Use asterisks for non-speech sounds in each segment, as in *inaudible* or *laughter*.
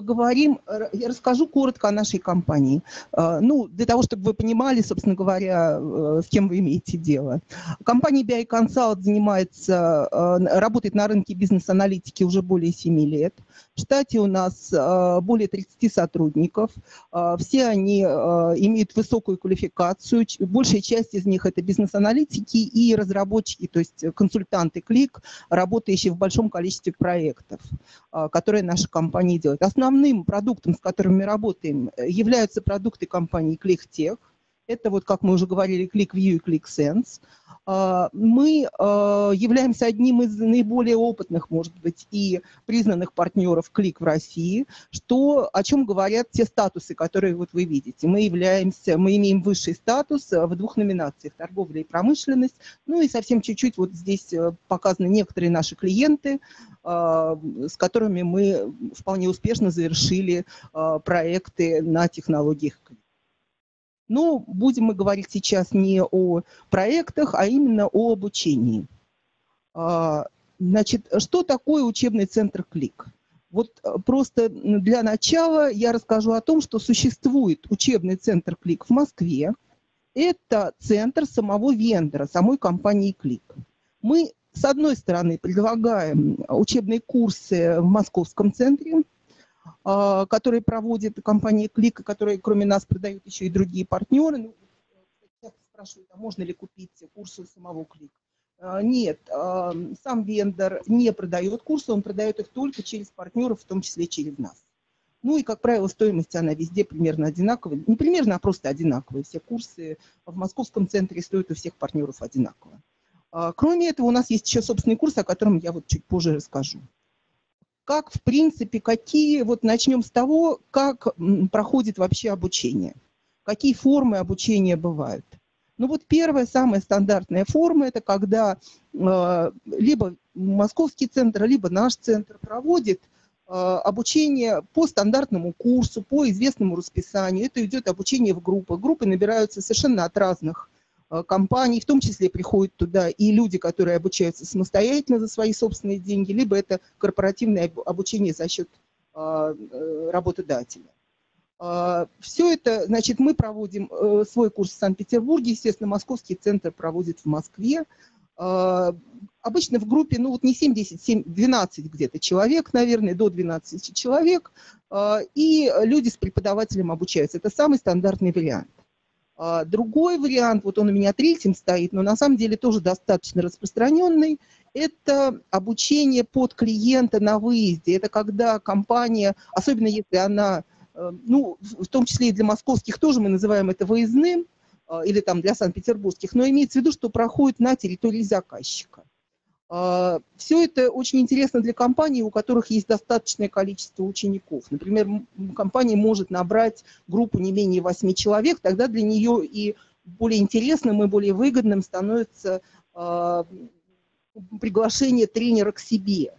поговорим, я расскажу коротко о нашей компании. Ну, для того, чтобы вы понимали, собственно говоря, с кем вы имеете дело. Компания BI Consult занимается, работает на рынке бизнес-аналитики уже более 7 лет. В штате у нас более 30 сотрудников. Все они имеют высокую квалификацию. Большая часть из них это бизнес-аналитики и разработчики, то есть консультанты клик, работающие в большом количестве проектов, которые наша компания делает. Основным продуктом, с которым мы работаем, являются продукты компании ClickTech. Это вот, как мы уже говорили, ClickView и ClickSense. А, мы а, являемся одним из наиболее опытных, может быть, и признанных партнеров Клик в России, что, о чем говорят те статусы, которые вот вы видите. Мы являемся, мы имеем высший статус в двух номинациях – торговля и промышленность. Ну и совсем чуть-чуть вот здесь э, показаны некоторые наши клиенты, а, с которыми мы вполне успешно завершили проекты на технологиях Клик. Но будем мы говорить сейчас не о проектах, а именно о обучении. А, значит, что такое учебный центр КЛИК? Вот э, просто для начала я расскажу о том, что существует учебный центр КЛИК в Москве. Это центр самого вендора, самой компании КЛИК. Мы, с одной стороны, предлагаем учебные курсы в московском центре, которые проводит компания Клик, которые кроме нас продают еще и другие партнеры. Ну, спрашивают, а можно ли купить курсы самого Клик? А, нет, а, сам вендор не продает курсы, он продает их только через партнеров, в том числе через нас. Ну и, как правило, стоимость она везде примерно одинаковая. Не примерно, а просто одинаковая. Все курсы в московском центре стоят у всеих партнеров одинаково. Кроме этого, у нас есть еще собственный курс, о котором я вот чуть позже расскажу как, в принципе, какие, вот начнем с того, как проходит вообще обучение, какие формы обучения бывают. Ну вот первая, самая стандартная форма, это когда э, либо московский центр, либо наш центр проводит э, обучение по стандартному курсу, по известному расписанию. Это идет обучение в группах. Группы набираются совершенно от разных компаний, в том числе приходят туда и люди, которые обучаются самостоятельно за свои собственные деньги, либо это корпоративное обучение за счет а, э, работодателя. Все это, значит, мы проводим э, свой курс в Санкт-Петербурге, естественно, московский центр проводит в Москве. Обычно в группе, ну вот не 7, 10, 7, 12 где-то человек, наверное, до 12 человек, и люди с преподавателем обучаются. Это самый стандартный вариант. А, другой вариант, вот он у меня третьим стоит, но на самом деле тоже достаточно распространенный, это обучение под клиента на выезде. Это когда компания, особенно если она, э, ну, в том числе и для московских тоже мы называем это выездным, а, или там для санкт-петербургских, но имеется в виду, что проходит на территории заказчика. А, Все это очень интересно для компаний, у которых есть достаточное количество учеников. Например, компания может набрать группу не менее 8 человек, тогда для нее и более интересным и более выгодным становится а, приглашение тренера к себе.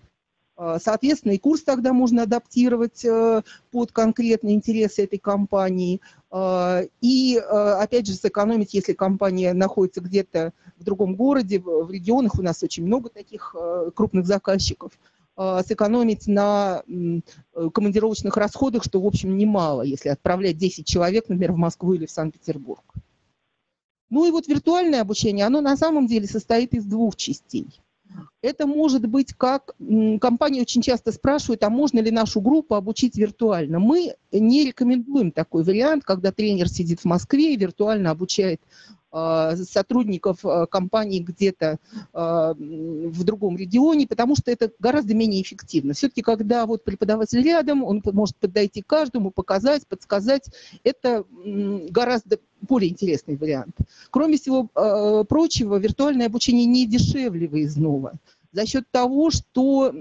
А, соответственно, и курс тогда можно адаптировать э, под конкретные интересы этой компании. А, и, а, опять же, сэкономить, если компания находится где-то в другом городе, в регионах, у нас очень много таких крупных заказчиков, сэкономить на командировочных расходах, что, в общем, немало, если отправлять 10 человек, например, в Москву или в Санкт-Петербург. Ну и вот виртуальное обучение, оно на самом деле состоит из двух частей – это может быть как, компании очень часто спрашивают, а можно ли нашу группу обучить виртуально. Мы не рекомендуем такой вариант, когда тренер сидит в Москве и виртуально обучает сотрудников а, компании где-то а, в другом регионе, потому что это гораздо менее эффективно. Все-таки, когда вот преподаватель рядом, он может подойти к каждому, показать, подсказать, это гораздо более интересный вариант. Кроме всего прочего, виртуальное обучение не дешевле выездного за счет того, что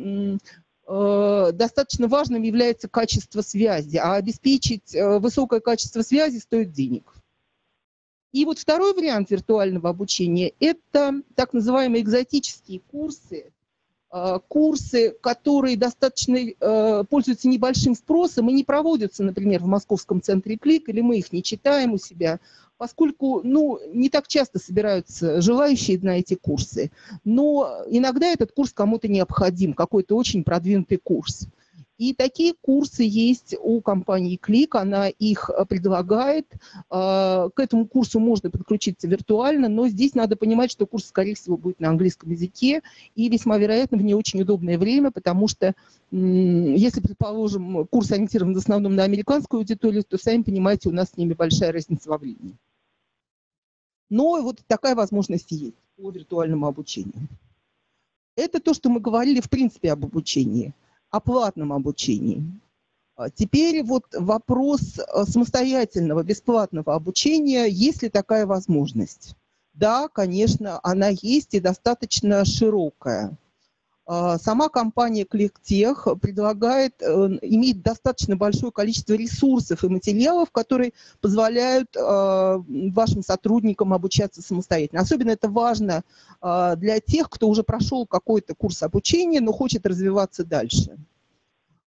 достаточно важным является качество связи, а обеспечить высокое качество связи стоит денег. И вот второй вариант виртуального обучения – это так называемые экзотические курсы, а, курсы, которые достаточно э, пользуются небольшим спросом и не проводятся, например, в Московском центре Клик, или мы их не читаем у себя, поскольку ну, не так часто собираются желающие на эти курсы. Но иногда этот курс кому-то необходим, какой-то очень продвинутый курс. И такие курсы есть у компании Клик, она их э, предлагает. К этому курсу можно подключиться виртуально, но здесь надо понимать, что курс, скорее всего, будет на английском языке, и весьма вероятно в не очень удобное время, потому что если, предположим, курс ориентирован в основном на американскую аудиторию, то, сами понимаете, у нас с ними большая разница во времени. Но вот такая возможность есть по виртуальному обучению. Это то, что мы говорили в принципе об обучении – о платном обучении. А теперь вот вопрос э, самостоятельного бесплатного обучения, есть ли такая возможность? Да, конечно, она есть и достаточно широкая. А, сама компания Кликтех предлагает, э, имеет достаточно большое количество ресурсов и материалов, которые позволяют э, вашим сотрудникам обучаться самостоятельно. Особенно это важно э, для тех, кто уже прошел какой-то курс обучения, но хочет развиваться дальше.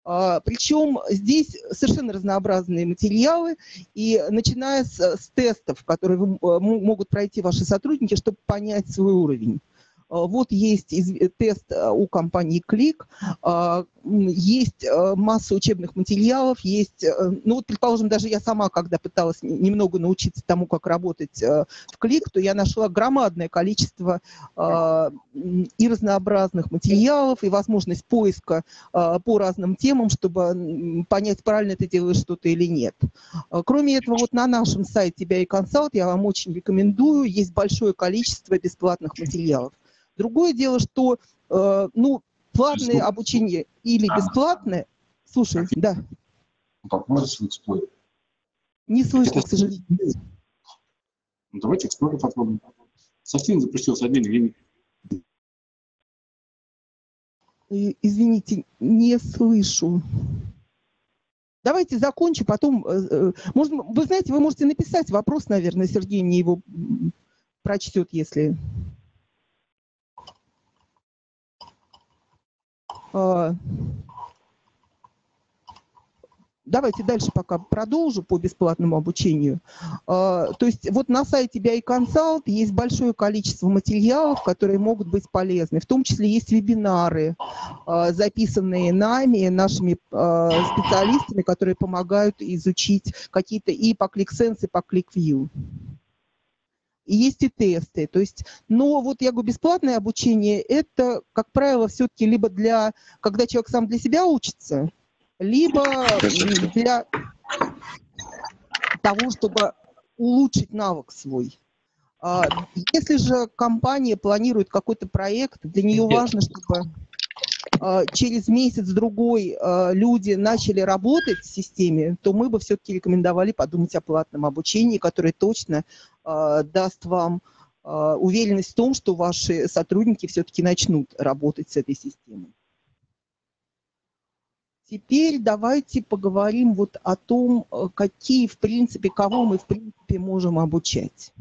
А, Причем здесь совершенно разнообразные материалы, и начиная с, с тестов, которые вы, могут пройти ваши сотрудники, чтобы понять свой уровень. А, вот есть тест а, у компании Click, а, есть масса учебных материалов, есть, ну вот, предположим, даже я сама, когда пыталась немного научиться тому, как работать в Click, то я нашла громадное количество и разнообразных материалов, и возможность поиска по разным темам, чтобы понять, правильно ты делаешь что-то или нет. Кроме этого, вот на нашем сайте BI Consult я вам очень рекомендую, есть большое количество бесплатных материалов. Другое дело, что э, ну, платное обучение или бесплатное... Слушай, да. В Explorer. Не слышно, к сожалению. Ну, давайте Explorer попробуем. Совсем запустился отдельный Извините, не слышу. Давайте закончим, потом... Э, э, может, вы знаете, вы можете написать вопрос, наверное, Сергей мне его прочтет, если... давайте дальше пока продолжу по бесплатному обучению. А, то есть вот на сайте BI Consult есть большое количество материалов, которые могут быть полезны. В том числе есть вебинары, а, записанные нами, нашими специалистами, которые помогают изучить какие-то и по ClickSense, и по ClickView и есть и тесты. То есть, но вот я говорю, бесплатное обучение – это, как правило, все-таки либо для, когда человек сам для себя учится, либо для того, чтобы улучшить навык свой. А, если же компания планирует какой-то проект, для нее важно, чтобы через месяц-другой а, люди начали работать в системе, то мы бы все-таки рекомендовали подумать о платном обучении, которое точно а, даст вам уверенность в том, что ваши сотрудники все-таки начнут работать с этой системой. Теперь давайте поговорим вот о том, какие, в принципе, кого мы, в принципе, можем обучать.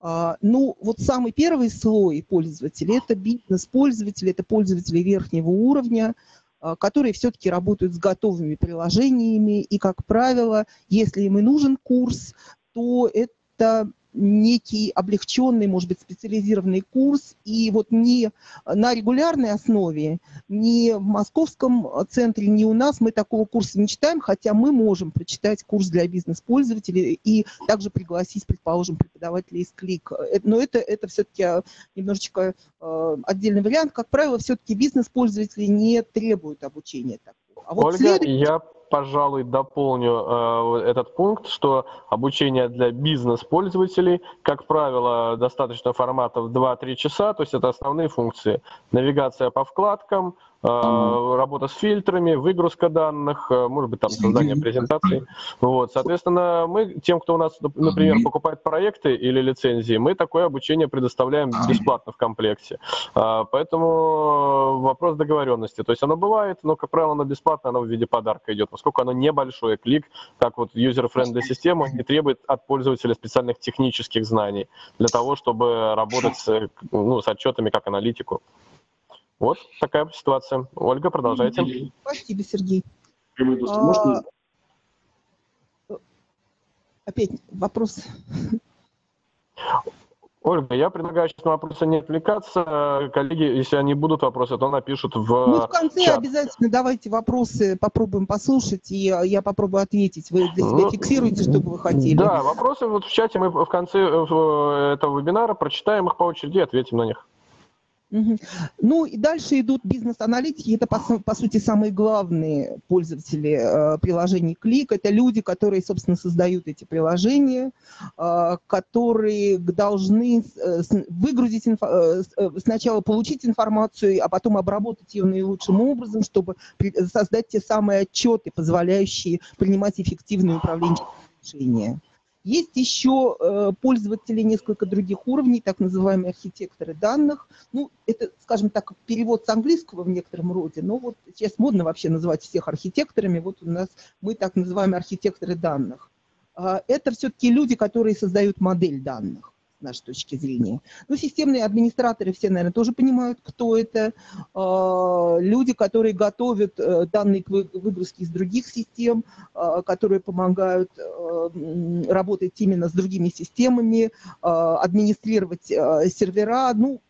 А, ну, вот самый первый слой пользователей – это бизнес-пользователи, это пользователи верхнего уровня, а, которые все-таки работают с готовыми приложениями. И, как правило, если им и нужен курс, то это некий облегченный, может быть, специализированный курс, и вот не на регулярной основе, не в московском центре, не у нас мы такого курса не читаем, хотя мы можем прочитать курс для бизнес-пользователей и также пригласить, предположим, преподавателей из Клик. Э, но это, это все-таки э, немножечко э, отдельный вариант. Как правило, все-таки бизнес-пользователи не требуют обучения такого. А вот Ольга, следует... я пожалуй, дополню э, этот пункт, что обучение для бизнес-пользователей, как правило, достаточно форматов 2-3 часа, то есть это основные функции. Навигация по вкладкам, работа с фильтрами, выгрузка данных, э, может быть, там создание презентаций. Вот, соответственно, мы тем, кто у нас, например, покупает проекты или лицензии, мы такое обучение предоставляем бесплатно в комплекте. А, поэтому вопрос договоренности. То есть оно бывает, но, как правило, оно бесплатно, оно в виде подарка идет, поскольку оно небольшое. Клик, как вот user-friendly система, не требует от пользователя специальных технических знаний для того, чтобы работать с, ну, с отчетами как аналитику. Вот такая ситуация. Ольга, продолжайте. Спасибо, Сергей. А... Опять вопрос. Ольга, я предлагаю сейчас на вопросы не отвлекаться. Коллеги, если они будут вопросы, то напишут в Ну, в конце чат. обязательно давайте вопросы попробуем послушать, и я, попробую ответить. Вы для себя Ну, фиксируете, что бы вы хотели. Да, вопросы вот в чате мы в конце э, этого вебинара прочитаем их по очереди и ответим на них. Ну и дальше идут бизнес-аналитики. Это, по, по сути, самые главные пользователи э, приложений Клик. Это люди, которые, собственно, создают эти приложения, э, которые должны э, выгрузить, инфо- э, э, сначала получить информацию, а потом обработать ее наилучшим образом, чтобы при- создать те самые отчеты, позволяющие принимать эффективные управленческие решения. Есть еще э, пользователи несколько других уровней, так называемые архитекторы данных. Ну, это, скажем так, перевод с английского в некотором роде, но вот сейчас модно вообще называть всех архитекторами, вот у нас мы так называемые архитекторы данных. А, Это все-таки люди, которые создают модель данных с нашей точки зрения. Ну, системные администраторы все, наверное, тоже понимают, кто это. А, Люди, которые готовят э, данные к вы- выгрузке из других систем, а, которые помогают э, работать именно с другими системами, а, администрировать а, сервера, ну,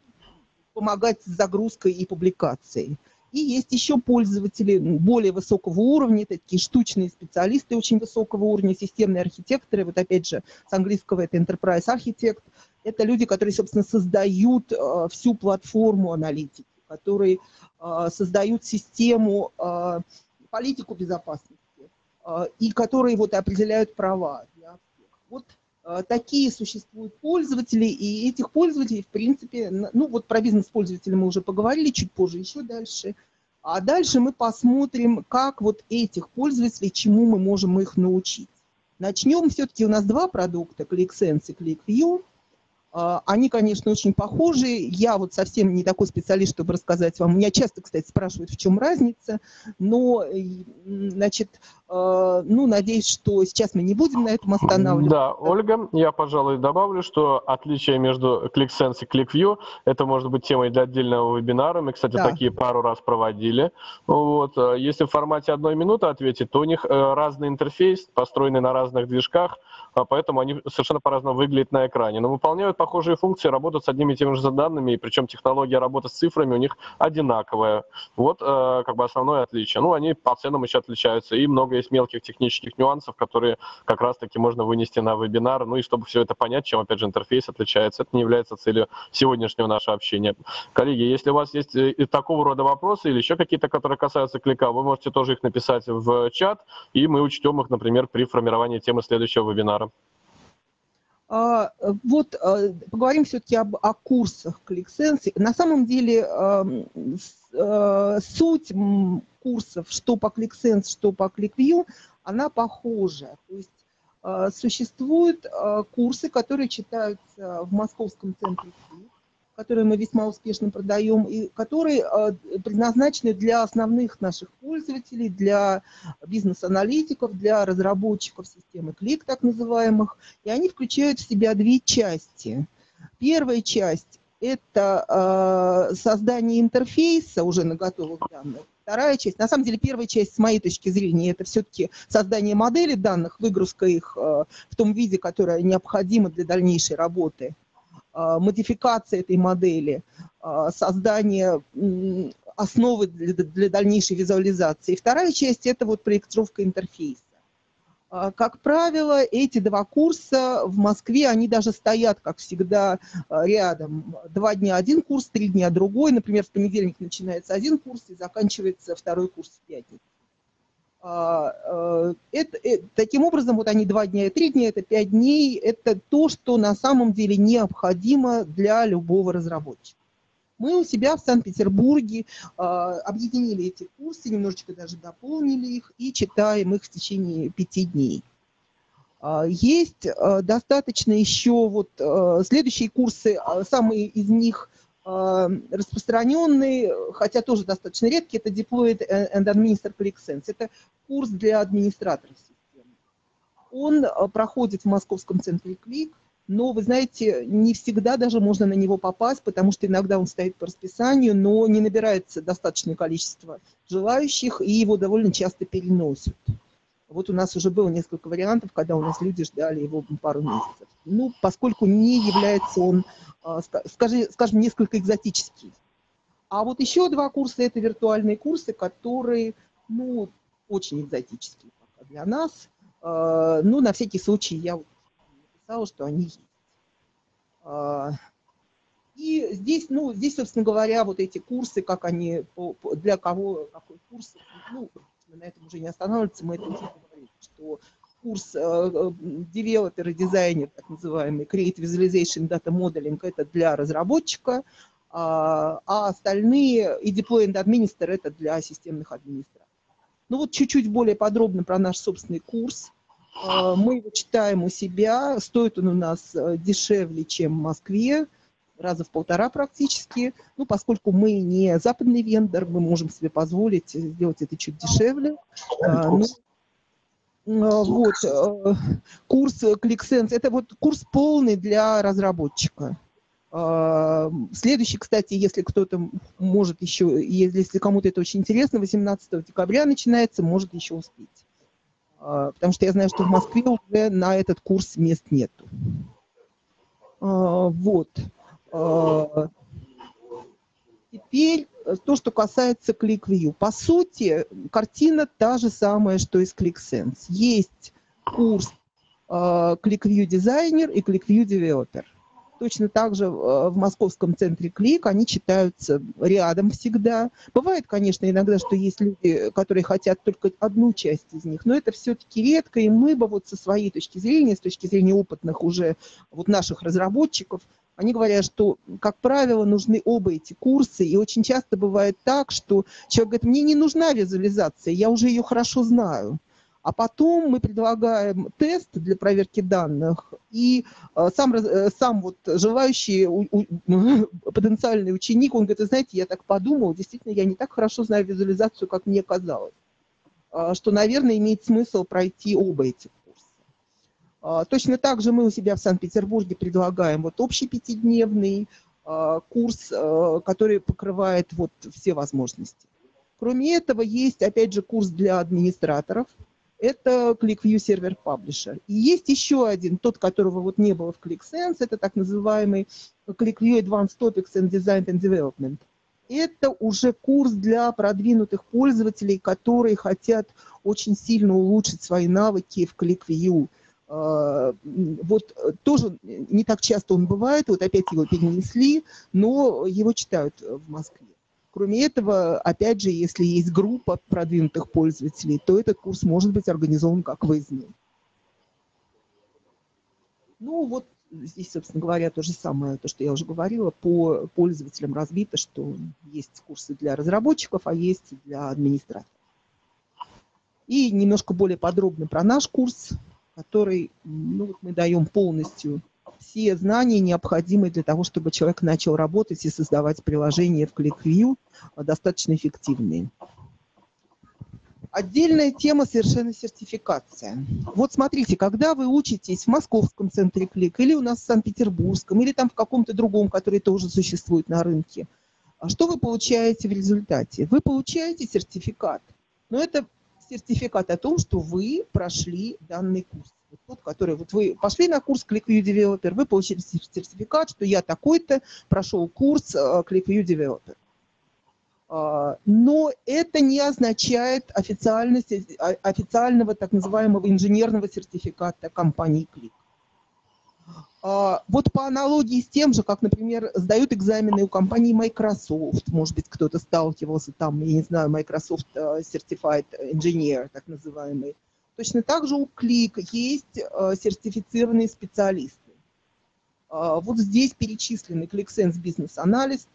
помогать с загрузкой и публикацией. И есть еще пользователи более высокого уровня, такие штучные специалисты очень высокого уровня, системные архитекторы, вот опять же с английского это Enterprise Architect, это люди, которые, собственно, создают э, всю платформу аналитики, которые э, создают систему, э, политику безопасности, и которые вот определяют права для всех. Вот такие существуют пользователи, и этих пользователей, в принципе, ну вот про бизнес-пользователя мы уже поговорили, чуть позже еще дальше. А дальше мы посмотрим, как вот этих пользователей, чему мы можем их научить. Начнем, все-таки у нас два продукта, ClickSense и ClickView. А, Они, конечно, очень похожи. Я вот совсем не такой специалист, чтобы рассказать вам. Меня часто, кстати, спрашивают, в чем разница. Но, э, значит, э, ну, надеюсь, что сейчас мы не будем на этом останавливаться. Да, Ольга, я, пожалуй, добавлю, что отличие между ClickSense и ClickView, это может быть темой для отдельного вебинара. Мы, кстати, Да. такие пару раз проводили. Вот. э, Если в формате одной минуты ответить, то у них э, разный интерфейс, построенный на разных движках, а поэтому они совершенно по-разному выглядят на экране. Но выполняют похожие функции, работают с одними и теми же данными, и причем технология работы с цифрами у них одинаковая. Вот э, как бы основное отличие. Ну, они по ценам еще отличаются, и много есть мелких технических нюансов, которые как раз-таки можно вынести на вебинар. Ну и чтобы все это понять, чем, опять же, интерфейс отличается, это не является целью сегодняшнего нашего общения. Коллеги, если у вас есть э, и такого рода вопросы или еще какие-то, которые касаются клика, вы можете тоже их написать в чат, и мы учтем их, например, при формировании темы следующего вебинара. А, э, Вот э, поговорим все-таки об, о курсах ClickSense. На самом деле эм, э, суть курсов, что по ClickSense, что по ClickView, она похожа. То есть э, существуют э, курсы, которые читаются в московском центре которые мы весьма успешно продаем, и которые э, предназначены для основных наших пользователей, для бизнес-аналитиков, для разработчиков системы Click, так называемых, и они включают в себя две части. Первая часть – это э, создание интерфейса уже на готовых данных. Вторая часть, на самом деле первая часть, с моей точки зрения, это все-таки создание модели данных, выгрузка их э, в том виде, которое необходимо для дальнейшей работы, э, модификация этой модели, э, создание м, основы для, для дальнейшей визуализации. И вторая часть – это вот проектировка интерфейса. А, Как правило, эти два курса в Москве, они даже стоят, как всегда, а, рядом. Два дня один курс, три дня другой. Например, в понедельник начинается один курс и заканчивается второй курс в пятницу. А, э, Это, э, таким образом, вот они два дня и три дня, это пять дней, это то, что на самом деле необходимо для любого разработчика. Мы у себя в Санкт-Петербурге а, объединили эти курсы, немножечко даже дополнили их и читаем их в течение пяти дней. А, Есть а, достаточно еще вот следующие курсы, самые из них распространенные, хотя тоже достаточно редкие, это Deployed and Administer ClickSense. Это курс для администраторов системы. Он проходит в Московском центре Клик, но, вы знаете, не всегда даже можно на него попасть, потому что иногда он стоит по расписанию, но не набирается достаточное количество желающих, и его довольно часто переносят. Вот у нас уже было несколько вариантов, когда у нас люди ждали его пару месяцев. Ну, поскольку не является он, а, скажи, скажем, несколько экзотический. А вот еще два курса – это виртуальные курсы, которые, ну, очень экзотические пока для нас. А, ну, на всякий случай я написала, что они есть. А, и здесь, ну, здесь, собственно говоря, вот эти курсы, как они, для кого, какой курс, ну, на этом уже не останавливаться, мы это уже говорили, что курс э, э, девелопер и дизайнер, так называемый Create Visualization Data Modeling, это для разработчика, а, а остальные и Deploy and это для системных администраторов. Ну вот чуть-чуть более подробно про наш собственный курс. А, мы его читаем у себя, стоит он у нас э, дешевле, чем в Москве, раза в полтора практически. Ну, поскольку мы не западный вендор, мы можем себе позволить сделать это чуть дешевле. А, ну, а, вот, э, курс ClickSense, это вот курс полный для разработчика. Следующий, кстати, если кто-то может еще, если кому-то это очень интересно, 18 декабря начинается, может еще успеть. Потому что я знаю, что в Москве уже на этот курс мест нету. Вот. А, теперь э, то, что касается ClickView. По сути, картина та же самая, что и с ClickSense. Есть курс а, ClickView дизайнер и ClickView девелопер. Точно так же э, в московском центре Клик они читаются рядом всегда. Бывает, конечно, иногда, что есть люди, которые хотят только одну часть из них, но это все-таки редко, и мы бы вот со своей точки зрения, с точки зрения опытных уже вот наших разработчиков, они говорят, что, как правило, нужны оба эти курсы, и очень часто бывает так, что человек говорит, мне не нужна визуализация, я уже ее хорошо знаю. А потом мы предлагаем тест для проверки данных, и э, сам, э, сам вот желающий *laughs* потенциальный ученик, он говорит, знаете, я так подумал, действительно, я не так хорошо знаю визуализацию, как мне казалось, а, что, наверное, имеет смысл пройти оба эти а, точно так же мы у себя в Санкт-Петербурге предлагаем вот общий пятидневный а, курс, а, который покрывает вот все возможности. Кроме этого, есть, опять же, курс для администраторов. Это ClickView Server Publisher. И есть еще один, тот, которого вот не было в ClickSense, это так называемый ClickView Advanced Topics in Design and Development. Это уже курс для продвинутых пользователей, которые хотят очень сильно улучшить свои навыки в ClickView. А, вот э, тоже не так часто он бывает, вот опять его перенесли, но его читают в Москве. Кроме этого, опять же, если есть группа продвинутых пользователей, то этот курс может быть организован как выездной. Ну вот здесь, собственно говоря, то же самое, то, что я уже говорила, по пользователям разбито, что есть курсы для разработчиков, а есть для администраторов. И немножко более подробно про наш курс который ну, мы даем полностью все знания, необходимые для того, чтобы человек начал работать и создавать приложения в ClickView а, достаточно эффективные. Отдельная тема совершенно сертификация. Вот смотрите, когда вы учитесь в московском центре Клик или у нас в Санкт-Петербургском, или там в каком-то другом, который тоже существует на рынке, а что вы получаете в результате? Вы получаете сертификат. Но это сертификат о том, что вы прошли данный курс. Вот тот, который вот вы пошли на курс ClickView Developer, вы получили сертификат, что я такой-то прошел курс э, ClickView Developer. А, но это не означает официальность, а, официального так называемого инженерного сертификата компании Click. А, вот по аналогии с тем же, как, например, сдают экзамены у компании Microsoft, может быть, кто-то сталкивался там, я не знаю, Microsoft э, Certified Engineer, так называемый. Точно так же у Click есть э, сертифицированные специалисты. А, вот здесь перечислены ClickSense Business Analyst,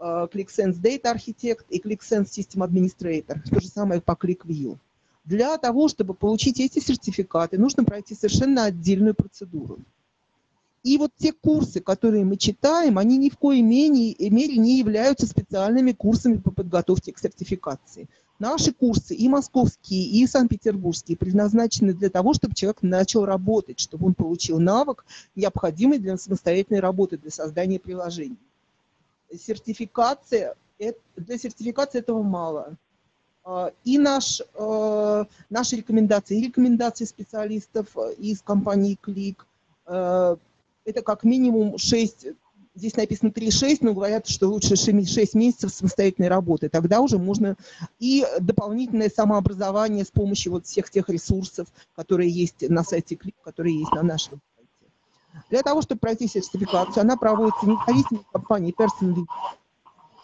э, ClickSense Data Architect и ClickSense System Administrator. То же самое по ClickView. Для того, чтобы получить эти сертификаты, нужно пройти совершенно отдельную процедуру. И вот те курсы, которые мы читаем, они ни в коей мере, мере не являются специальными курсами по подготовке к сертификации. Наши курсы, и московские, и санкт-петербургские, предназначены для того, чтобы человек начал работать, чтобы он получил навык, необходимый для самостоятельной работы, для создания приложений. Сертификация, для сертификации этого мало. И наш, наши рекомендации, и рекомендации специалистов из компании Клик, это как минимум 6 здесь написано 3-6, но говорят, что лучше 6 месяцев самостоятельной работы. Тогда уже можно и дополнительное самообразование с помощью вот всех тех ресурсов, которые есть на сайте Клип, которые есть на нашем сайте. Для того, чтобы пройти сертификацию, она проводится независимой компанией Person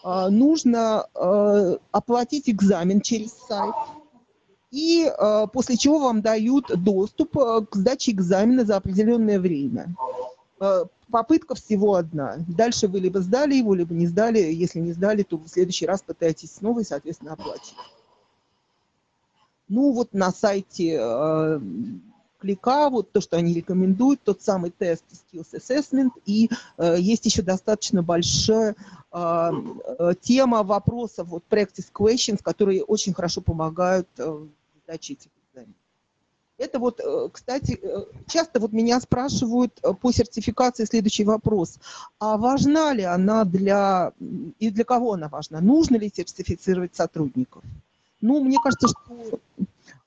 а, Нужно а, оплатить экзамен через сайт, и а, после чего вам дают доступ к сдаче экзамена за определенное время попытка всего одна. Дальше вы либо сдали его, либо не сдали. Если не сдали, то в следующий раз пытаетесь снова и, соответственно, оплатить. Ну вот на сайте э, Клика, вот то, что они рекомендуют, тот самый тест Skills Assessment, и э, есть еще достаточно большая э, э, тема вопросов, вот practice questions, которые очень хорошо помогают э, в этих это вот, э, кстати, э, часто вот меня спрашивают э, по сертификации следующий вопрос. А важна ли она для, и для кого она важна? Нужно ли сертифицировать сотрудников? Ну, мне кажется, что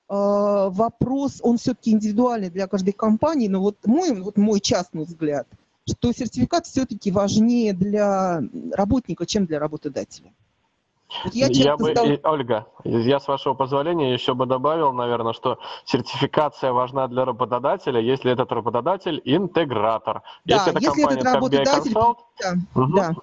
вопрос, он все-таки индивидуальный для каждой компании, но вот мой, вот мой частный взгляд, что сертификат все-таки важнее для работника, чем для работодателя. Я, я бы, стал... Ольга, я с вашего позволения еще бы добавил, наверное, что сертификация важна для работодателя, если этот работодатель интегратор. Да, если, это если этот работодатель... Consult, да, угу. да.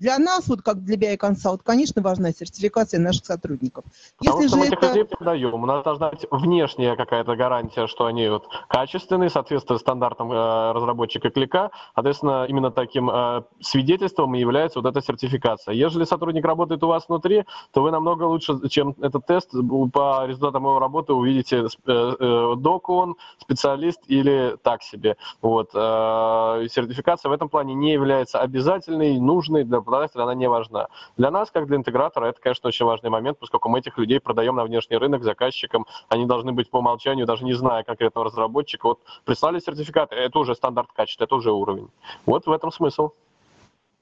Для нас, вот как для BI Consult, конечно, важна сертификация наших сотрудников. Потому Если что мы это... людей продаем, у нас должна быть внешняя какая-то гарантия, что они вот качественные, соответствуют стандартам э, разработчика клика. Соответственно, именно таким э, свидетельством и является вот эта сертификация. Если сотрудник работает у вас внутри, то вы намного лучше, чем этот тест, по результатам его работы увидите, э, э, док он, специалист или так себе. Вот. Э, сертификация в этом плане не является обязательной, нужной для работодателя она не важна. Для нас, как для интегратора, это, конечно, очень важный момент, поскольку мы этих людей продаем на внешний рынок заказчикам, они должны быть по умолчанию, даже не зная конкретного разработчика. Вот прислали сертификат, это уже стандарт качества, это уже уровень. Вот в этом смысл.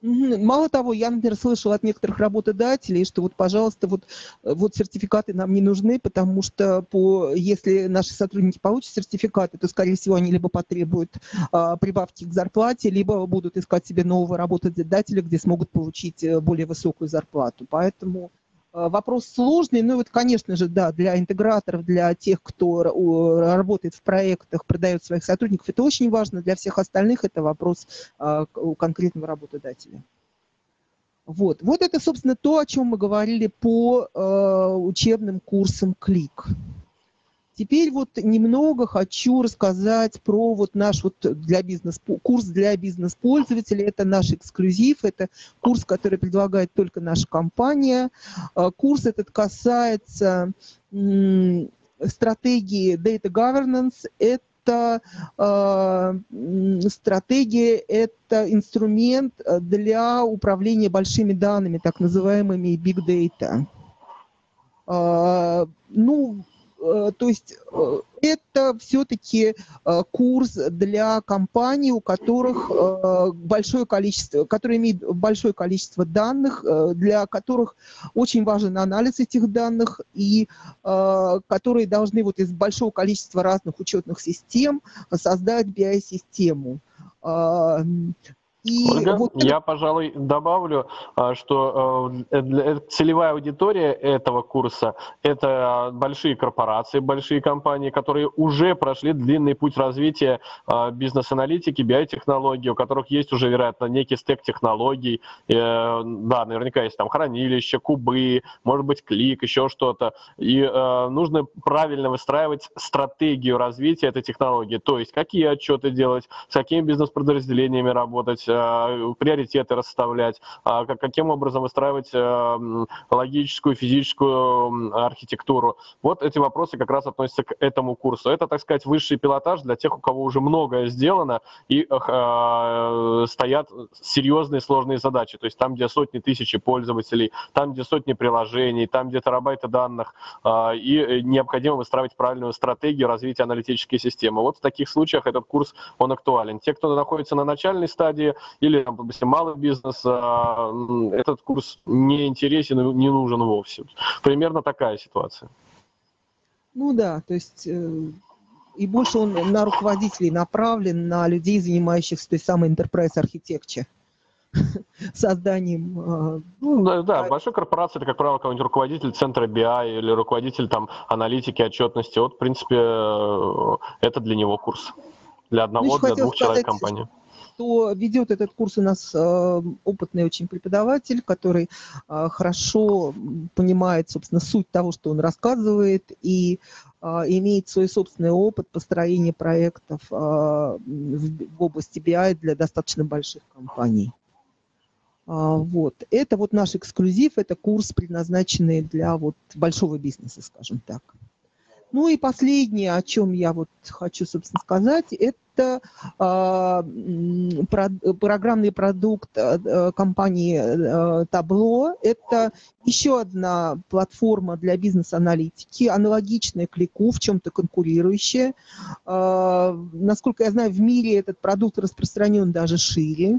Мало того, я, например, слышала от некоторых работодателей, что вот, пожалуйста, вот, э, вот сертификаты нам не нужны, потому что по, если наши сотрудники получат сертификаты, то, скорее всего, они либо потребуют а, прибавки к зарплате, либо будут искать себе нового работодателя, где смогут получить э, более высокую зарплату. Поэтому вопрос сложный, ну вот, конечно же, да, для интеграторов, для тех, кто работает в проектах, продает своих сотрудников, это очень важно. Для всех остальных это вопрос а, у конкретного работодателя. Вот. вот это, собственно, то, о чем мы говорили по э, учебным курсам КЛИК. Теперь вот немного хочу рассказать про вот наш вот для бизнес курс для бизнес-пользователей. Это наш эксклюзив, это курс, который предлагает только наша компания. А, курс этот касается стратегии Data Governance. Это э, стратегия, это инструмент для управления большими данными, так называемыми Big Data. Э, ну, Э, то есть э, это все-таки э, курс для компаний, у которых большое количество, которые имеют большое количество данных, для которых очень важен анализ этих данных и которые должны вот из большого количества разных учетных систем создать BI-систему. И Ольга, вот... я, пожалуй, добавлю, а, что э, э, целевая аудитория этого курса – это большие корпорации, большие компании, которые уже прошли длинный путь развития а, бизнес-аналитики, биотехнологий, у которых есть уже, вероятно, некий стек технологий. Э, да, наверняка есть там хранилище, кубы, может быть, клик, еще что-то. И нужно правильно выстраивать стратегию развития этой технологии, то есть какие отчеты делать, с какими бизнес-подразделениями работать, Э, приоритеты расставлять, а каким образом выстраивать э, логическую, физическую архитектуру. Вот эти вопросы как раз относятся к этому курсу. Это, так сказать, высший пилотаж для тех, у кого уже многое сделано и э, стоят серьезные сложные задачи. То есть там, где сотни тысяч пользователей, там, где сотни приложений, там, где терабайты данных, и необходимо выстраивать правильную стратегию развития аналитической системы. Вот в таких случаях этот курс, он актуален. Те, кто находится на начальной стадии, или, допустим, малый бизнес, а, этот курс не интересен и не нужен вовсе. Примерно такая ситуация. Ну да, то есть э, и больше он на руководителей направлен, на людей, занимающихся той самой enterprise architecture *laughs* созданием. Э, ну, да, да, большой корпорации это, как правило, какой-нибудь руководитель центра BI или руководитель там аналитики, отчетности. Вот, в принципе, э, это для него курс. Для одного, ну, для двух человек компании что ведет этот курс у нас э, опытный очень преподаватель, который э, хорошо понимает, собственно, суть того, что он рассказывает, и э, имеет свой собственный опыт построения проектов в области BI для достаточно больших компаний. Вот. Это вот наш эксклюзив, это курс, предназначенный для вот большого бизнеса, скажем так. Ну и последнее, о чем я вот хочу, собственно, сказать, это э, про, программный продукт э, компании э, Tableau. Это еще одна платформа для бизнес-аналитики, аналогичная Клику, в чем-то конкурирующая. Э, насколько я знаю, в мире этот продукт распространен даже шире.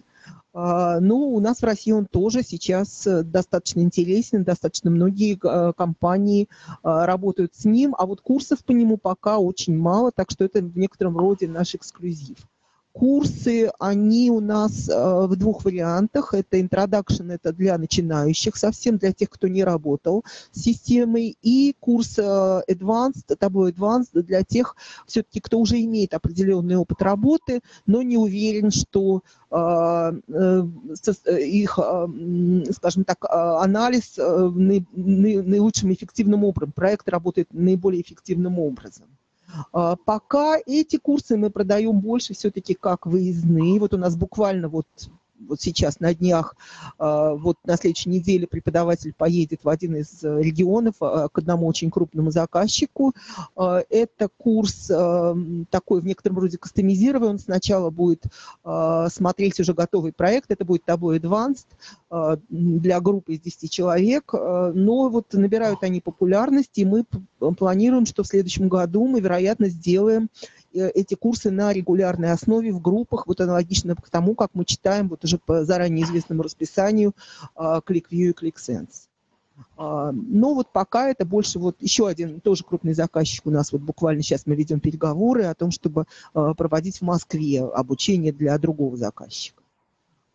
А, ну, у нас в России он тоже сейчас э, достаточно интересен, достаточно многие э, компании а, работают с ним, а вот курсов по нему пока очень мало, так что это в некотором роде наш эксклюзив. Курсы, они у нас э, в двух вариантах. Это introduction, это для начинающих, совсем для тех, кто не работал с системой. И курс advanced, Tableau advanced для тех, все-таки, кто уже имеет определенный опыт работы, но не уверен, что Э, э, их, э, скажем так, анализ наилучшим эффективным образом. Проект работает наиболее эффективным образом. Пока эти курсы мы продаем больше все-таки как выездные. Вот у нас буквально вот вот сейчас на днях, а, вот на следующей неделе преподаватель поедет в один из э, регионов а, к одному очень крупному заказчику. А, это курс такой в некотором роде кастомизированный. Он сначала будет смотреть уже готовый проект. Это будет Tableau Advanced для группы из 10 человек. Но вот набирают они популярность, и мы планируем, что в следующем году мы, вероятно, сделаем эти курсы на регулярной основе в группах, вот аналогично к тому, как мы читаем вот уже по заранее известному расписанию ClickView и ClickSense. А, но вот пока это больше вот еще один тоже крупный заказчик у нас, вот буквально сейчас мы ведем переговоры о том, чтобы а, проводить в Москве обучение для другого заказчика.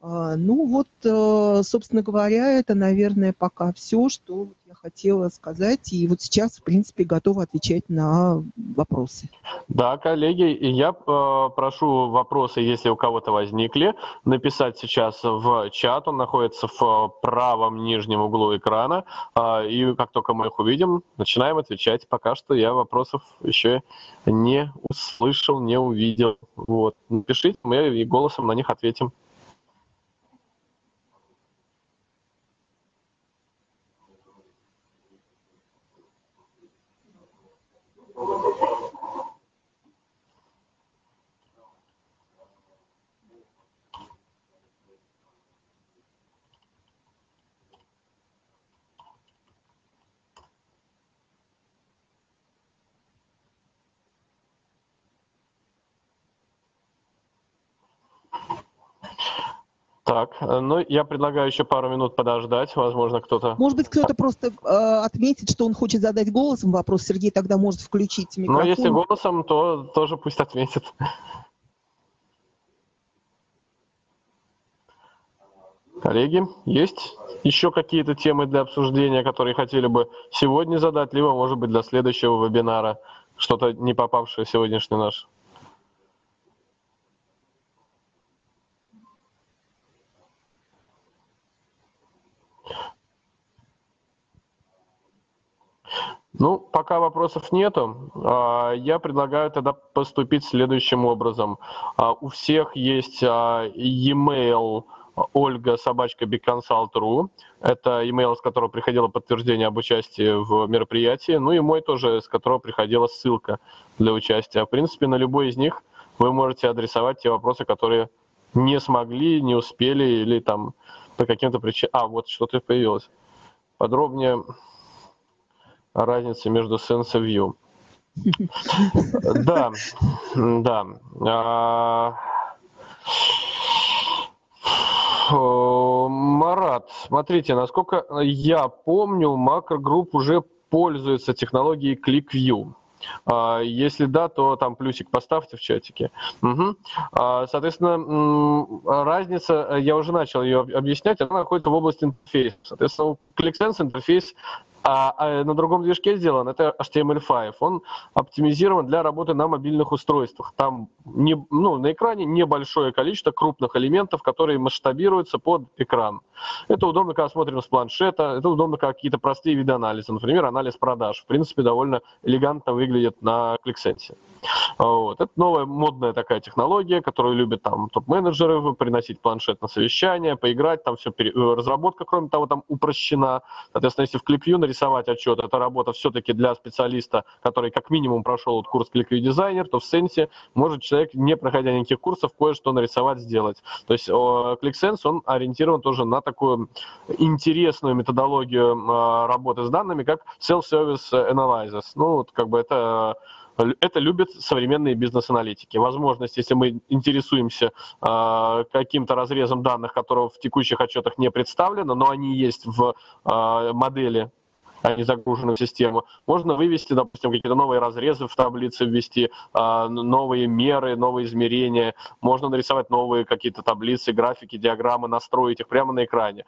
А, ну вот, э, собственно говоря, это, наверное, пока все, что я хотела сказать. И вот сейчас, в принципе, готова отвечать на вопросы. Да, коллеги, я э, прошу вопросы, если у кого-то возникли, написать сейчас в чат. Он находится в правом нижнем углу экрана. А, и как только мы их увидим, начинаем отвечать. Пока что я вопросов еще не услышал, не увидел. Вот. Напишите, мы и голосом на них ответим. Так, э, ну я предлагаю еще пару минут подождать, возможно, кто-то... Может быть, кто-то просто э, отметит, что он хочет задать голосом вопрос, Сергей тогда может включить микрофон. Ну, если голосом, то тоже пусть отметит. Коллеги, есть еще какие-то темы для обсуждения, которые хотели бы сегодня задать, либо, может быть, для следующего вебинара, что-то не попавшее в сегодняшний наш Ну, пока вопросов нету, а, я предлагаю тогда поступить следующим образом. А, у всех есть а, e-mail Ольга собачка bigconsult.ru. Это email, с которого приходило подтверждение об участии в мероприятии. Ну и мой тоже, с которого приходила ссылка для участия. В принципе, на любой из них вы можете адресовать те вопросы, которые не смогли, не успели или там по каким-то причинам... А, вот что-то появилось. Подробнее разница между sense и view. *laughs* Да, да. А, Марат, смотрите, насколько я помню, Macro уже пользуется технологией ClickView. А, если да, то там плюсик поставьте в чатике. Угу. Соответственно, разница, я уже начал ее объяснять, она находится в области интерфейса. Соответственно, у ClickSense интерфейс а, а на другом движке сделан, это HTML5. Он оптимизирован для работы на мобильных устройствах. Там не, ну, на экране небольшое количество крупных элементов, которые масштабируются под экран. Это удобно, когда смотрим с планшета, это удобно, как какие-то простые виды анализа, например, анализ продаж. В принципе, довольно элегантно выглядит на ClickSense. Вот. Это новая модная такая технология, которую любят там топ-менеджеры, приносить планшет на совещание, поиграть, там все, пере... Э, разработка, кроме того, там упрощена. Соответственно, если в ClickView нарисовать отчет, это работа все-таки для специалиста, который как минимум прошел вот курс ClickView дизайнер, то в Sense может человек, не проходя никаких курсов, кое-что нарисовать, сделать. То есть ClickSense, он ориентирован тоже на такую интересную методологию а, работы с данными, как Self-Service Analysis. Ну, вот как бы это это любят современные бизнес-аналитики. Возможность, если мы интересуемся э, каким-то разрезом данных, которого в текущих отчетах не представлено, но они есть в э, модели они загружены в систему. Можно вывести, допустим, какие-то новые разрезы в таблице, ввести э, новые меры, новые измерения. Можно нарисовать новые какие-то таблицы, графики, диаграммы, настроить их прямо на экране.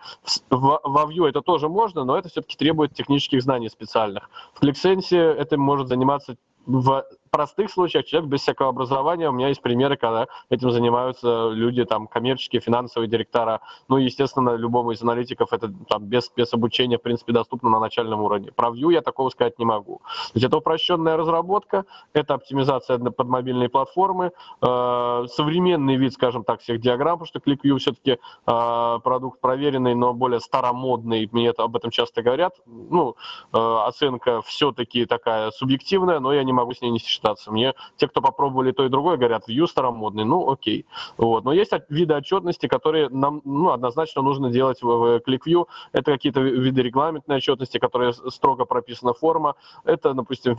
Во Vue это тоже можно, но это все-таки требует технических знаний специальных. В ClickSense это может заниматься в простых случаях человек без всякого образования, у меня есть примеры, когда этим занимаются люди, там, коммерческие, финансовые директора. Ну, естественно, любому из аналитиков это там, без спецобучения, в принципе, доступно на начальном уровне. Про Vue я такого сказать не могу. То есть это упрощенная разработка, это оптимизация под мобильные платформы, э, современный вид, скажем так, всех диаграмм, потому что ClickView все-таки э, продукт проверенный, но более старомодный, мне это, об этом часто говорят. Ну, э, оценка все-таки такая субъективная, но я не могу с ней не считаться. Мне те, кто попробовали то и другое, говорят, Vue старомодный, ну окей. Вот. Но есть виды отчетности, которые нам ну, однозначно нужно делать в, в ClickView. Это какие-то виды регламентной отчетности, которые строго прописана форма. Это, допустим, э,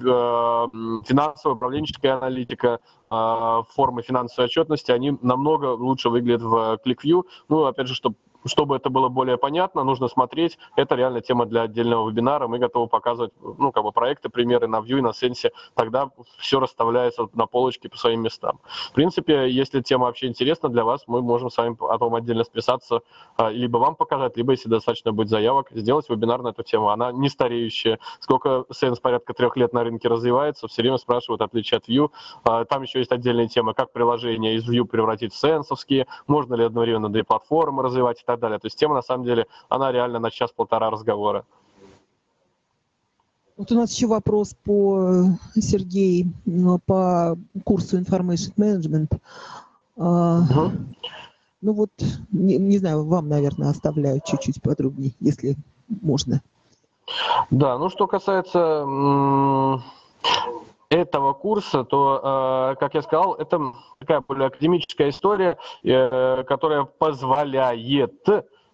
финансовая, управленческая аналитика, э, формы финансовой отчетности, они намного лучше выглядят в ClickView. Ну, опять же, чтобы чтобы это было более понятно, нужно смотреть. Это реально тема для отдельного вебинара. Мы готовы показывать ну, как бы проекты, примеры на Vue и на Sense. Тогда все расставляется на полочке по своим местам. В принципе, если тема вообще интересна для вас, мы можем с вами о том отдельно списаться, а, либо вам показать, либо, если достаточно будет заявок, сделать вебинар на эту тему. Она не стареющая. Сколько Sense порядка трех лет на рынке развивается, все время спрашивают отличие от Vue. А, там еще есть отдельная тема, как приложение из Vue превратить в Sense, можно ли одновременно две платформы развивать так далее. То есть тема, на самом деле, она реально на час-полтора разговора. Вот у нас еще вопрос по Сергей, по курсу Information Management. Угу. Ну вот, не, не знаю, вам, наверное, оставляю чуть-чуть подробнее, если можно. Да, ну что касается этого курса, то, э, как я сказал, это такая более академическая история, э, которая позволяет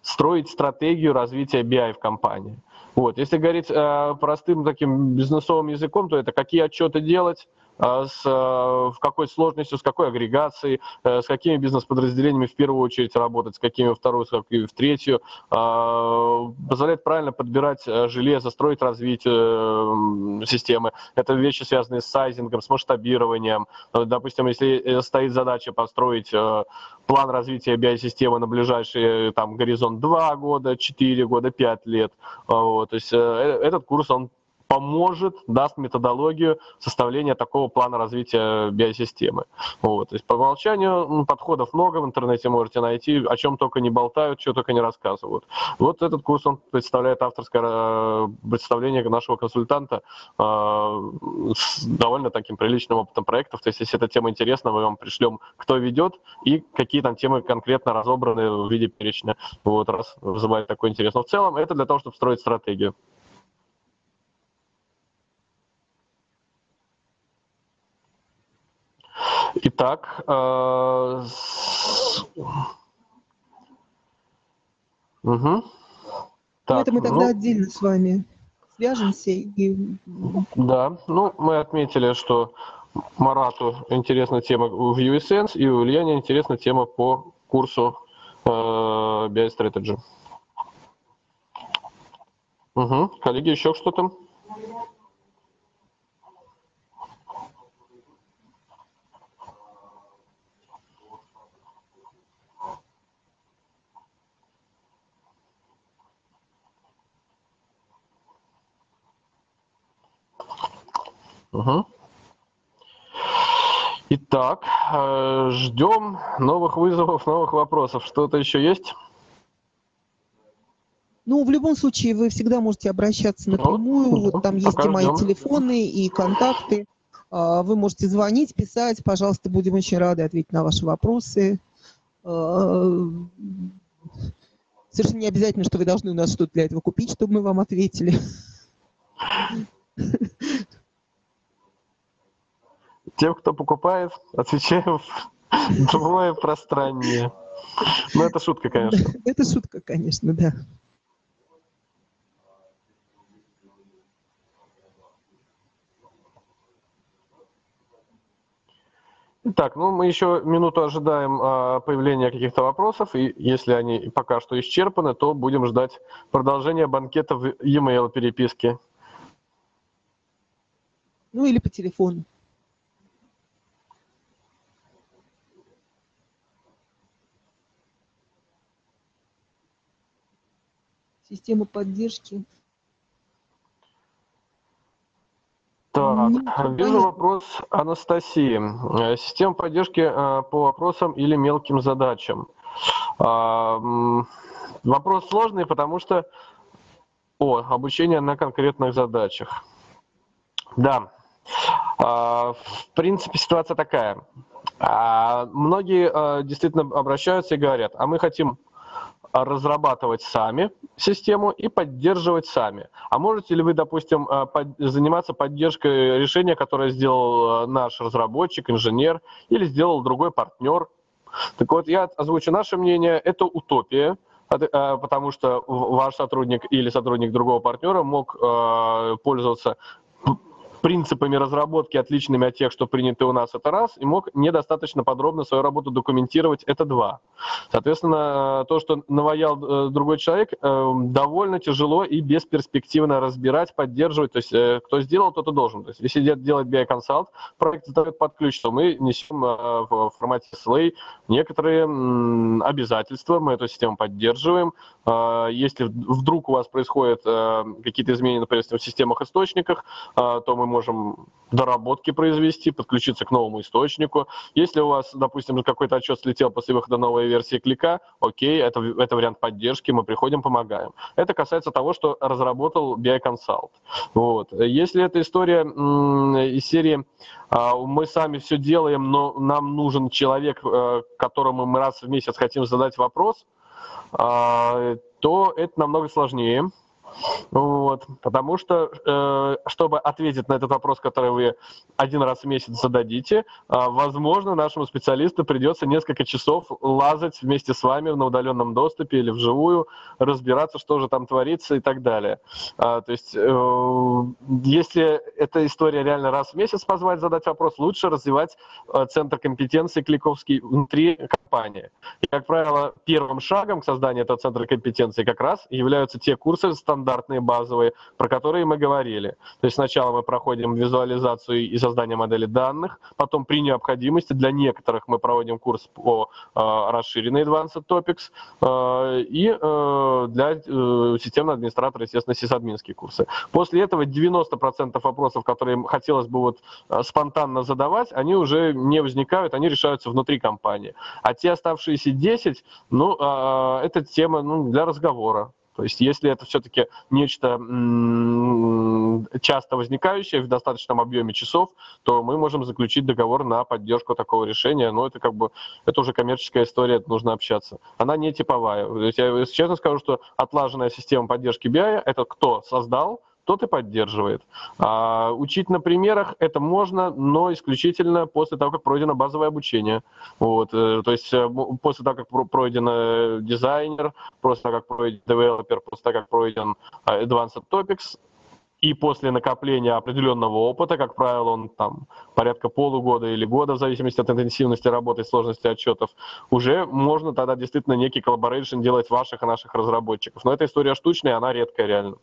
строить стратегию развития BI в компании. Вот. Если говорить э, простым таким бизнесовым языком, то это какие отчеты делать, с, а, в какой сложности, с какой агрегацией, э, с какими бизнес-подразделениями в первую очередь работать, с какими во вторую, с какими в третью, а, позволяет правильно подбирать э, железо, строить развитие э, системы. Это вещи, связанные с сайзингом, с масштабированием. Допустим, если стоит задача построить план развития BI-системы на ближайший там, горизонт 2 года, 4 года, 5 лет. Вот. То есть этот курс, он поможет, даст методологию составления такого плана развития биосистемы. Вот. То есть по умолчанию ну, подходов много в интернете можете найти, о чем только не болтают, что только не рассказывают. Вот этот курс, он представляет авторское э, представление нашего консультанта э, с довольно таким приличным опытом проектов. То есть если эта тема интересна, мы вам пришлем, кто ведет и какие там темы конкретно разобраны в виде перечня. Вот, раз вызывает такой интерес. Но в целом это для того, чтобы строить стратегию. Итак, э, угу. так, это мы тогда ну... отдельно с вами свяжемся и... Да, ну мы отметили, что Марату интересна тема в USense, и у Ульяне интересна тема по курсу э, BI Strategy. Угу. Коллеги, еще что-то? Угу. Итак, э, ждем новых вызовов, новых вопросов. Что-то еще есть? Ну, в любом случае, вы всегда можете обращаться напрямую. Ну, вот там есть и мои ждем. телефоны, и контакты. А, вы можете звонить, писать. Пожалуйста, будем очень рады ответить на ваши вопросы. А, совершенно не обязательно, что вы должны у нас что-то для этого купить, чтобы мы вам ответили. Тем, кто покупает, отвечаем вдвое *laughs* пространнее. Ну, это шутка, конечно. *laughs* Это шутка, конечно, да. Так, ну мы еще минуту ожидаем а, появления каких-то вопросов, и если они пока что исчерпаны, то будем ждать продолжения банкета в e-mail переписке. Ну или по телефону. Система поддержки. Так, вижу вопрос Анастасии. Э, система поддержки э, по вопросам или мелким задачам. А, вопрос сложный, потому что... О, обучение на конкретных задачах. Да, а, в принципе ситуация такая. А, многие действительно обращаются и говорят, а мы хотим разрабатывать сами систему и поддерживать сами. А можете ли вы, допустим, э, заниматься поддержкой решения, которое сделал э, наш разработчик, инженер или сделал другой партнер? Так вот, я озвучу наше мнение, это утопия, потому что ваш сотрудник или сотрудник другого партнера мог пользоваться принципами разработки, отличными от тех, что приняты у нас, это раз, и мог недостаточно подробно свою работу документировать, это два. Соответственно, то, что наваял э, другой человек, э, довольно тяжело и бесперспективно разбирать, поддерживать. То есть, э, кто сделал, тот и должен. То есть, если делать BI Consult, проект сдает под ключ, то мы несем в формате SLA некоторые обязательства, мы эту систему поддерживаем. Если вдруг у вас происходят какие-то изменения, например, в системах источниках, то мы можем доработки произвести, подключиться к новому источнику. Если у вас, допустим, какой-то отчет слетел после выхода новой версии клика, окей, это, это вариант поддержки, мы приходим, помогаем. Это касается того, что разработал BI Consult. Вот. Если эта история из серии а, мы сами все делаем, но нам нужен человек, э, которому мы раз в месяц хотим задать вопрос, а, то это намного сложнее. Вот, потому что, э, чтобы ответить на этот вопрос, который вы один раз в месяц зададите, э, возможно, нашему специалисту придется несколько часов лазать вместе с вами на удаленном доступе или вживую, разбираться, что же там творится и так далее. Э, то есть, э, если эта история реально раз в месяц позвать задать вопрос, лучше развивать э, центр компетенции кликовский внутри компании. И, как правило, первым шагом к созданию этого центра компетенции как раз являются те курсы, стандартные, базовые, про которые мы говорили. То есть сначала мы проходим визуализацию и создание модели данных, потом при необходимости для некоторых мы проводим курс по э, расширенной Advanced Topics э, и э, для э, системного администратора, естественно, сисадминские курсы. После этого 90% вопросов, которые хотелось бы вот э, спонтанно задавать, они уже не возникают, они решаются внутри компании. А те оставшиеся 10, ну, э, это тема ну, для разговора. То есть если это все-таки нечто часто возникающее в достаточном объеме часов, то мы можем заключить договор на поддержку такого решения, но это как бы, это уже коммерческая история, это нужно общаться. Она не типовая. То есть я честно скажу, что отлаженная система поддержки BI – это кто создал, тот и поддерживает. А, учить на примерах это можно, но исключительно после того, как пройдено базовое обучение. Вот, э, то есть э, после того, как пройден э, дизайнер, после того, как пройден девелопер, после того, как пройден Advanced Topics, и после накопления определенного опыта, как правило, он там порядка полугода или года, в зависимости от интенсивности работы и сложности отчетов, уже можно тогда действительно некий collaboration делать ваших и наших разработчиков. Но эта история штучная, она редкая реально.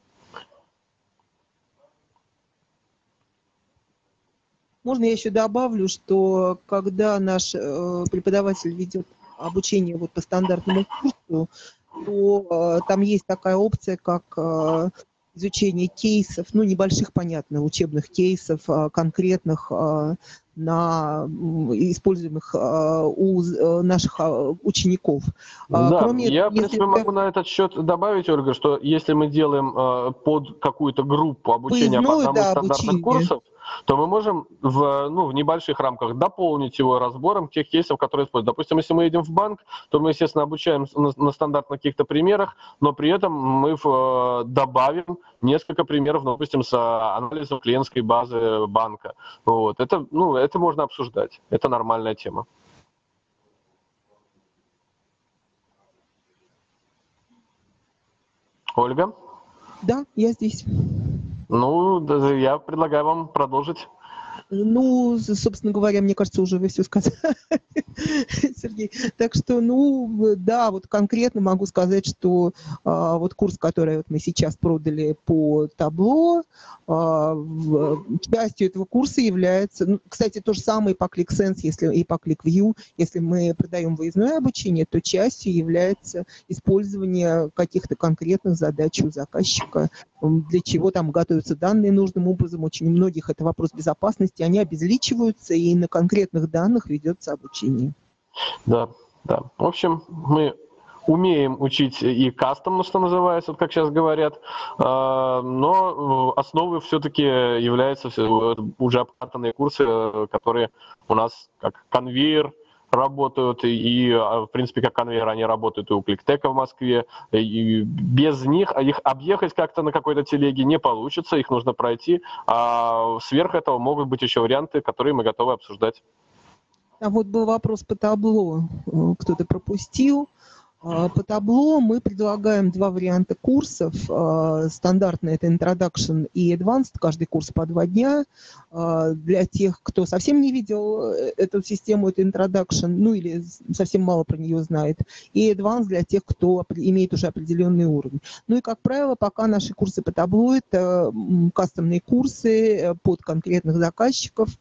Можно я еще добавлю, что когда наш э, преподаватель ведет обучение вот по стандартному курсу, то э, там есть такая опция, как э, изучение кейсов, ну, небольших, понятно, учебных кейсов, а, конкретных а, на используемых а, у наших учеников. Да, Кроме я, в принципе, если... могу на этот счет добавить, Ольга, что если мы делаем под какую-то группу обучения Выездное, по одному да, стандартных обучение. курсов, то мы можем в, ну, в небольших рамках дополнить его разбором тех кейсов, которые используют. Допустим, если мы едем в банк, то мы, естественно, обучаем на, на стандартных каких-то примерах, но при этом мы в, э, добавим несколько примеров, ну, допустим, с а, анализом клиентской базы банка. Вот. Это, ну, это можно обсуждать. Это нормальная тема. Ольга? Да, я здесь. Ну, я предлагаю вам продолжить. Ну, собственно говоря, мне кажется, уже вы все сказали, *laughs* Сергей. Так что, ну, да, вот конкретно могу сказать, что а, вот курс, который вот мы сейчас продали по табло, а, в, частью этого курса является, ну, кстати, то же самое и по ClickSense, если и по ClickView, если мы продаем выездное обучение, то частью является использование каких-то конкретных задач у заказчика, для чего там готовятся данные нужным образом. Очень у многих это вопрос безопасности, они обезличиваются, и на конкретных данных ведется обучение. Да, да. В общем, мы умеем учить и кастомно, что называется, вот как сейчас говорят, а, но основой все-таки являются уже обкатанные курсы, которые у нас как конвейер работают, и, а, в принципе, как конвейер они работают и у Кликтека в Москве, и без них, а их объехать как-то на какой-то телеге не получится, их нужно пройти, а сверх этого могут быть еще варианты, которые мы готовы обсуждать. А вот был вопрос по табло, э, кто-то пропустил. А, по табло мы предлагаем два варианта курсов. А, стандартный – это Introduction и Advanced, каждый курс по два дня. А, для тех, кто совсем не видел э, эту систему, это Introduction, ну или совсем мало про нее знает. И Advanced для тех, кто имеет уже определенный уровень. Ну и, как правило, пока наши курсы по табло – это кастомные курсы э, под конкретных заказчиков –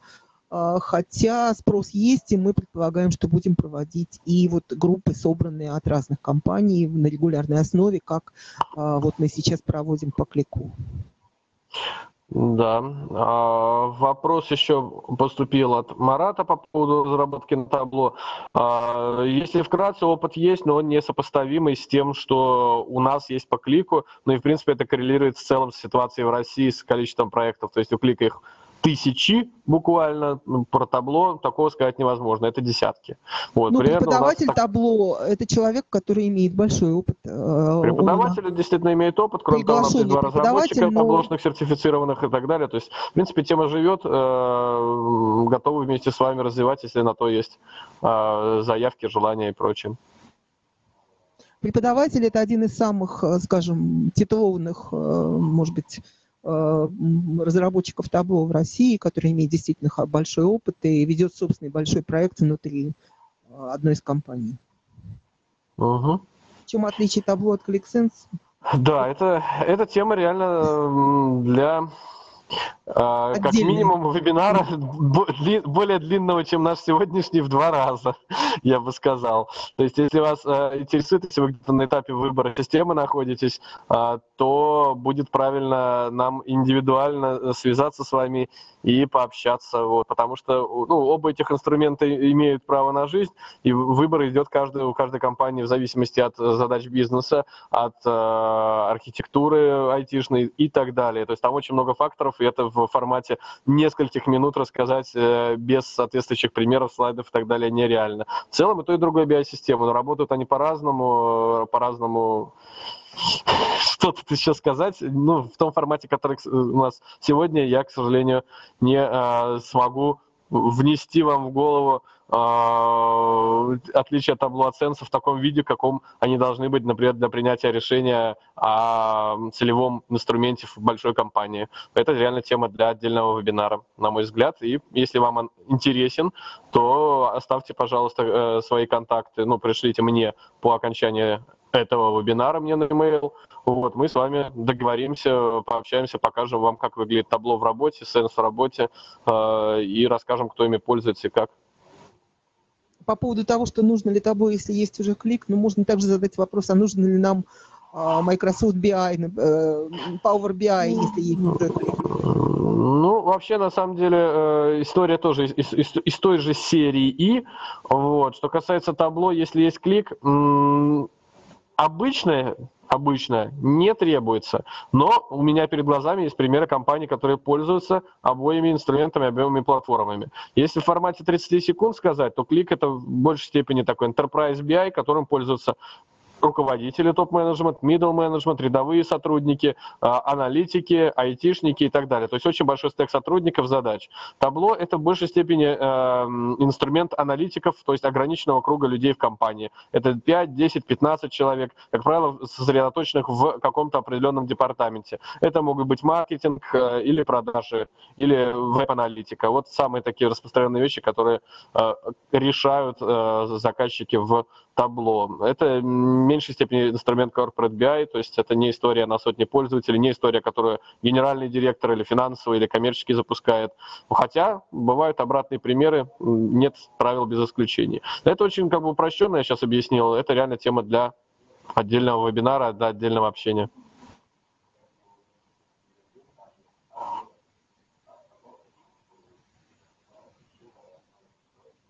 хотя спрос есть, и мы предполагаем, что будем проводить и вот группы, собранные от разных компаний на регулярной основе, как а, вот мы сейчас проводим по клику. Да. А, вопрос еще поступил от Марата по поводу разработки на табло. Если вкратце, опыт есть, но он не сопоставимый с тем, что у нас есть по клику. Ну и, в принципе, это коррелирует в целом с ситуацией в России, с количеством проектов. То есть у клика их тысячи буквально ну, про табло такого сказать невозможно, это десятки. Вот, ну, преподаватель так... табло – это человек, который имеет большой опыт. Э, преподаватель он... действительно имеет опыт, кроме того, у нас есть два разработчика, но... таблошных, сертифицированных и так далее. То есть, в принципе, тема живет, э, готовы вместе с вами развивать, если на то есть э, заявки, желания и прочее. Преподаватель – это один из самых, скажем, титулованных, может быть, разработчиков табло в России, который имеет действительно большой опыт и ведет собственный большой проект внутри э, одной из компаний. Угу. В чем отличие табло от ClickSense? Да, это, эта тема реально для а, как минимум вебинара более длинного, чем наш сегодняшний, в два раза, *laughs* я бы сказал. То есть, если вас э, интересует, если вы где-то на этапе выбора системы находитесь, а, то будет правильно нам индивидуально связаться с вами и пообщаться, вот, потому что ну, оба этих инструмента имеют право на жизнь, и выбор идет каждый, у каждой компании в зависимости от задач бизнеса, от э, архитектуры айтишной и так далее. То есть там очень много факторов, и это в формате нескольких минут рассказать э, без соответствующих примеров, слайдов и так далее нереально. В целом и то, и другое биосистема, но работают они по-разному, э, по-разному что тут еще сказать. Ну, в том формате, который у нас сегодня, я, к сожалению, не э, смогу внести вам в голову э, отличие табло оценцев в таком виде, в каком они должны быть, например, для принятия решения о целевом инструменте в большой компании. Это реально тема для отдельного вебинара, на мой взгляд. И если вам он интересен, то оставьте, пожалуйста, э, свои контакты, ну, пришлите мне по окончании этого вебинара мне на e-mail. Вот, мы с вами договоримся, пообщаемся, покажем вам, как выглядит табло в работе, сенс в работе э, и расскажем, кто ими пользуется и как. По поводу того, что нужно ли табло, если есть уже клик, ну, можно также задать вопрос, а нужно ли нам э, Microsoft BI, э, Power BI, если есть уже клик. Ну, вообще, на самом деле, э, история тоже из, из, из той же серии И. Вот. Что касается табло, если есть клик, обычное, обычно не требуется, но у меня перед глазами есть примеры компаний, которые пользуются обоими инструментами, обоими платформами. Если в формате 30 секунд сказать, то клик это в большей степени такой Enterprise BI, которым пользуются руководители топ-менеджмент, middle менеджмент, рядовые сотрудники, а, аналитики, айтишники и так далее. То есть очень большой стек сотрудников задач. Табло – это в большей степени э, инструмент аналитиков, то есть ограниченного круга людей в компании. Это 5, 10, 15 человек, как правило, сосредоточенных в каком-то определенном департаменте. Это могут быть маркетинг э, или продажи, или веб-аналитика. Вот самые такие распространенные вещи, которые э, решают заказчики в табло. Это меньшей степени инструмент Corporate BI, то есть это не история на сотни пользователей, не история, которую генеральный директор или финансовый, или коммерческий запускает. Хотя бывают обратные примеры, нет правил без исключений. Это очень как бы упрощенно, я сейчас объяснил, это реально тема для отдельного вебинара, для отдельного общения.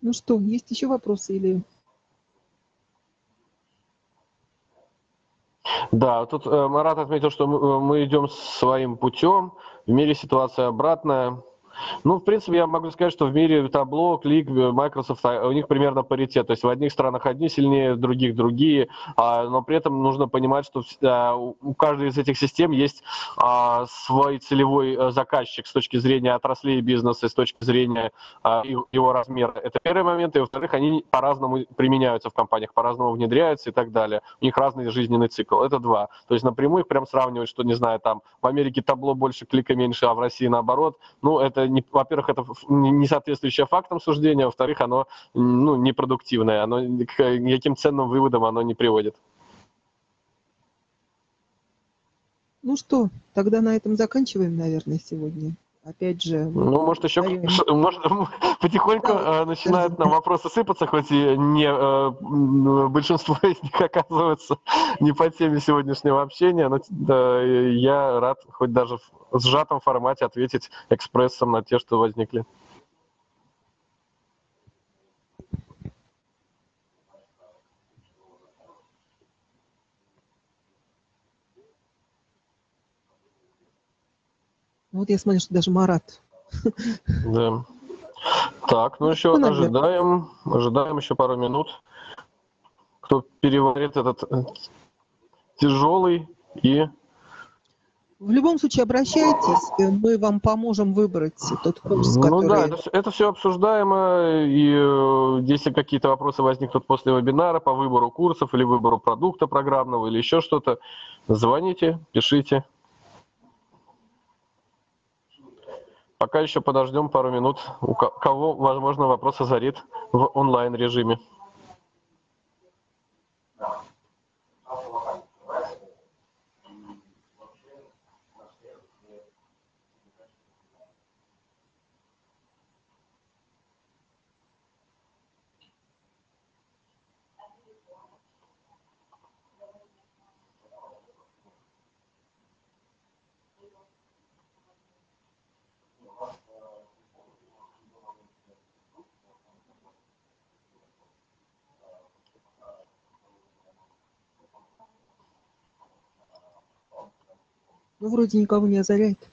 Ну что, есть еще вопросы или Да, тут э, Марат отметил, что э, мы идем своим путем. В мире ситуация обратная. Ну, в принципе, я могу сказать, что в мире табло, клик, Microsoft, а, у них примерно паритет. То есть в одних странах одни сильнее, в других другие. А, но при этом нужно понимать, что а, у каждой из этих систем есть свой целевой э, заказчик с точки зрения отраслей бизнеса, с точки зрения его размера. Это первый момент. И во-вторых, они по-разному применяются в компаниях, по-разному внедряются и так далее. У них разный жизненный цикл. Это два. То есть напрямую их прям сравнивать, что, не знаю, там в Америке табло больше, клика меньше, а в России наоборот. Ну, это во-первых, это не соответствующее фактам суждения, во-вторых, оно ну, непродуктивное, оно к никаким ценным выводам оно не приводит. Ну что, тогда на этом заканчиваем, наверное, сегодня. Опять же... Ну, может, еще *laughs* может, *laughs* потихоньку да, э, начинают нам вопросы сыпаться, хоть и не э, большинство из них *laughs* оказывается не по теме сегодняшнего общения, но да, я рад хоть даже в сжатом формате ответить экспрессом на те, что возникли. Вот я смотрю, что даже Марат. Да. Так, ну еще ну, ожидаем, ожидаем еще пару минут. Кто переварит этот э, тяжелый и... В любом случае обращайтесь, мы вам поможем выбрать тот курс, который... Ну да, это, это все обсуждаемо, и э, если какие-то вопросы возникнут после вебинара по выбору курсов или выбору продукта программного или еще что-то, звоните, пишите. Пока еще подождем пару минут. У кого, возможно, вопрос озарит в онлайн-режиме. вроде никого не озаряет.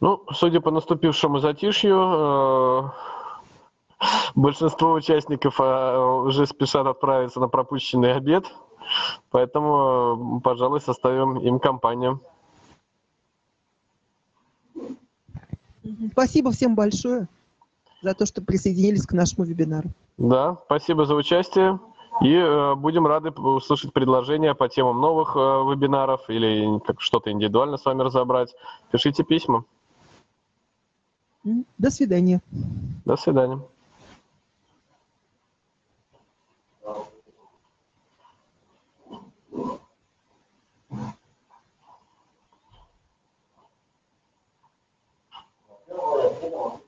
Ну, судя по наступившему затишью, э, большинство участников э, уже спешат отправиться на пропущенный обед, поэтому, э, пожалуй, составим им компанию. Спасибо всем большое за то, что присоединились к нашему вебинару. Да, спасибо за участие. И э, будем рады услышать предложения по темам новых э, вебинаров или как что-то индивидуально с вами разобрать. Пишите письма. До свидания. До свидания. at.